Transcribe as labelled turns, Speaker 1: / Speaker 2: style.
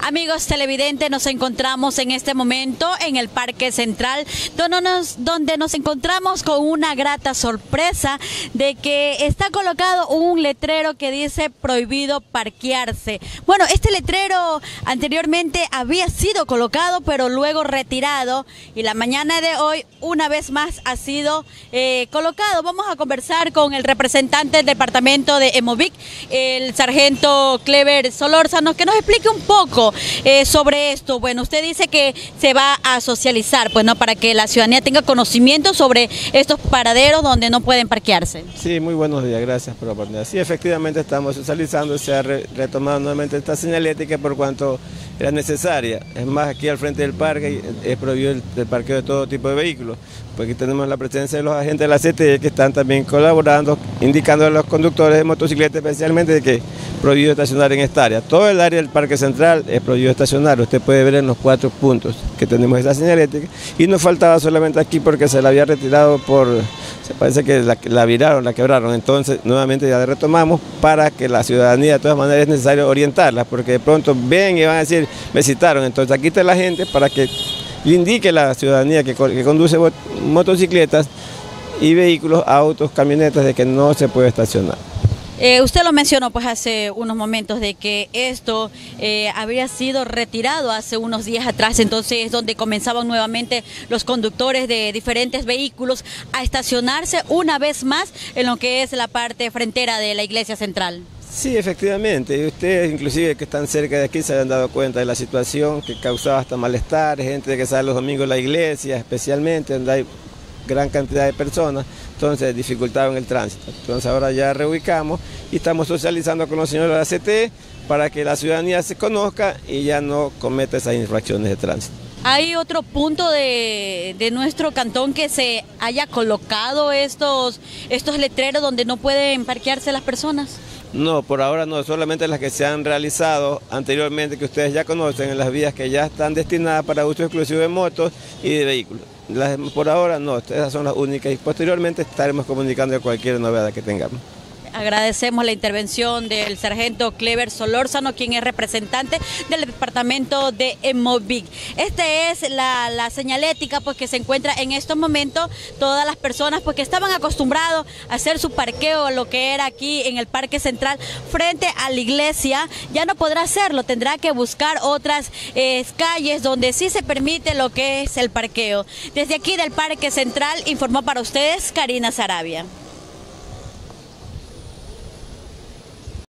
Speaker 1: Amigos televidentes, nos encontramos en este momento en el Parque Central, donde nos, encontramos con una grata sorpresa de que está colocado un letrero que dice prohibido parquearse. Bueno, este letrero anteriormente había sido colocado, pero luego retirado y la mañana de hoy una vez más ha sido eh, colocado. Vamos a conversar con el representante del departamento de Emovic, el sargento Clever Solórzano, que nos explique un poco eh, sobre esto. Bueno, usted dice que se va a socializar, pues no, para que la ciudadanía tenga conocimiento sobre estos paraderos donde no pueden parquearse.
Speaker 2: Sí, muy buenos días, gracias por la oportunidad. Sí, efectivamente estamos socializando, se ha retomado nuevamente esta señalética por cuanto era necesaria. Es más, aquí al frente del parque es prohibido el, parqueo de todo tipo de vehículos, porque tenemos la presencia de los agentes de la CTE que están también colaborando, indicando a los conductores de motocicletas especialmente de que prohibido estacionar en esta área. Todo el área del Parque Central es prohibido estacionar, usted puede ver en los cuatro puntos que tenemos esa señalética. Y nos faltaba solamente aquí porque se la había retirado por, se parece que la, viraron, la quebraron, entonces nuevamente ya retomamos para que la ciudadanía de todas maneras es necesario orientarla, porque de pronto ven y van a decir, me citaron, entonces aquí está la gente para que le indique la ciudadanía que, que conduce motocicletas y vehículos, autos, camionetas de que no se puede estacionar.
Speaker 1: Eh, usted lo mencionó pues hace unos momentos de que esto eh, había sido retirado hace unos días atrás, entonces es donde comenzaban nuevamente los conductores de diferentes vehículos a estacionarse una vez más en lo que es la parte frontera de la iglesia central.
Speaker 2: Sí, efectivamente. Ustedes, inclusive que están cerca de aquí, se han dado cuenta de la situación que causaba hasta malestar, gente que sale los domingos a la iglesia, especialmente, donde hay gran cantidad de personas entonces dificultaron el tránsito. Entonces ahora ya reubicamos y estamos socializando con los señores de la CT para que la ciudadanía se conozca y ya no cometa esas infracciones de tránsito.
Speaker 1: ¿Hay otro punto de, nuestro cantón que se haya colocado estos, estos letreros donde no pueden parquearse las personas?
Speaker 2: No, por ahora no, solamente las que se han realizado anteriormente, que ustedes ya conocen, en las vías que ya están destinadas para uso exclusivo de motos y de vehículos por ahora no, esas son las únicas y posteriormente estaremos comunicando cualquier novedad que tengamos.
Speaker 1: Agradecemos la intervención del sargento Clever Solórzano, quien es representante del departamento de Emovic. Esta es la, señalética pues, que se encuentra en estos momentos. Todas las personas pues, que estaban acostumbrados a hacer su parqueo, lo que era aquí en el Parque Central, frente a la iglesia, ya no podrá hacerlo. Tendrá que buscar otras eh, calles donde sí se permite lo que es el parqueo. Desde aquí del Parque Central informó para ustedes Karina Sarabia.